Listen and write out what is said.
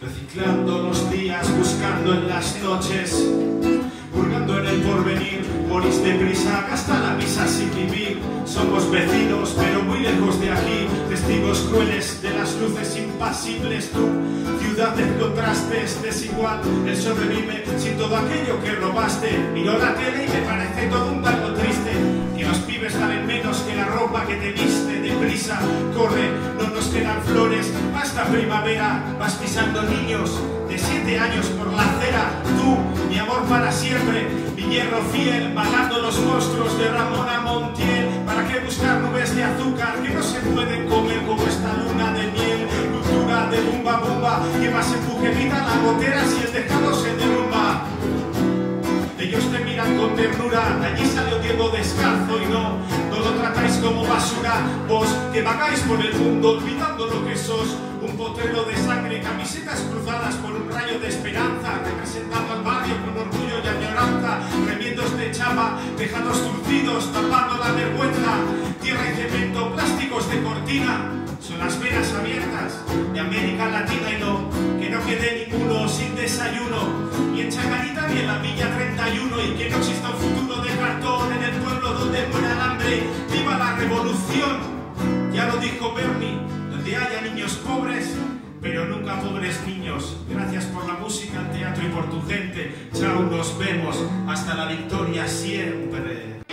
reciclando los días, buscando en las noches, purgando en el porvenir, morís deprisa, gasta la misa sin vivir. Somos vecinos, pero muy lejos de aquí, testigos crueles de las luces impasibles. Tú, ciudad de contrastes, desigual, el sobrevive sin todo aquello que robaste. Miro la tele y me parece todo un tanto triste, que los pibes saben menos que la ropa que te viste. Corre, no nos quedan flores, basta primavera, vas pisando niños de siete años por la acera. Tú, mi amor para siempre, mi hierro fiel, matando los monstruos de Ramona Montiel. ¿Para qué buscar nubes de azúcar que no se pueden comer como esta luna de miel? Cultura de bumba bumba, que más empuje la gotera si el tejado se derrumba. De allí salió Diego descalzo y no, no lo tratáis como basura. Vos que vagáis por el mundo olvidando lo que sos, un potrero de sangre, camisetas cruzadas por un rayo de esperanza, representando al barrio con orgullo y añoranza, remiendos de chapa, tejados turcidos, tapando la vergüenza, tierra y cemento, plásticos de cortina, son las venas abiertas de América Latina y no, que no quede ninguno sin desayuno, y en Chacarita ni en la Villa 31, y que no exista viva la revolución, ya lo dijo Bernie, donde haya niños pobres, pero nunca pobres niños. Gracias por la música, el teatro y por tu gente. Chao, nos vemos. Hasta la victoria siempre.